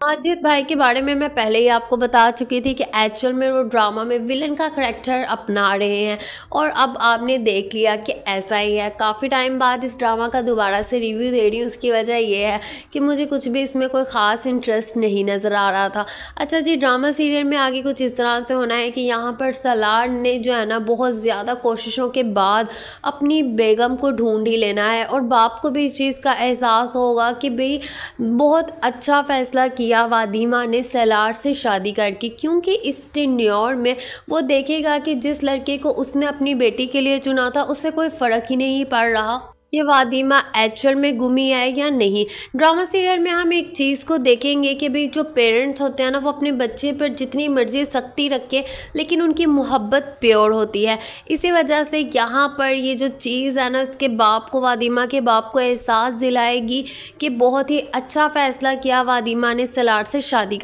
माजिद भाई के बारे में मैं पहले ही आपको बता चुकी थी कि एक्चुअल में वो ड्रामा में विलन का करेक्टर अपना रहे हैं और अब आपने देख लिया कि ऐसा ही है। काफ़ी टाइम बाद इस ड्रामा का दोबारा से रिव्यू दे रही हूँ। उसकी वजह ये है कि मुझे कुछ भी इसमें कोई ख़ास इंटरेस्ट नहीं नज़र आ रहा था। अच्छा जी ड्रामा सीरियल में आगे कुछ इस तरह से होना है कि यहाँ पर सलार ने जो है ना बहुत ज़्यादा कोशिशों के बाद अपनी बेगम को ढूँढ ही लेना है और बाप को भी इस चीज़ का एहसास होगा कि भाई, बहुत अच्छा फ़ैसला किया किया वादिमा ने सलार से शादी करके क्योंकि इस टिन्योर में वो देखेगा कि जिस लड़के को उसने अपनी बेटी के लिए चुना था उससे कोई फ़र्क ही नहीं पड़ रहा। ये वादिमा एक्चुअल में गुमी है या नहीं? ड्रामा सीरियल में हम एक चीज़ को देखेंगे कि भाई जो पेरेंट्स होते हैं ना, वो अपने बच्चे पर जितनी मर्ज़ी सख्ती रखें, लेकिन उनकी मोहब्बत प्योर होती है। इसी वजह से यहाँ पर ये जो चीज़ है ना उसके बाप को वादिमा के बाप को एहसास दिलाएगी कि बहुत ही अच्छा फ़ैसला किया वादिमा ने सलार से शादी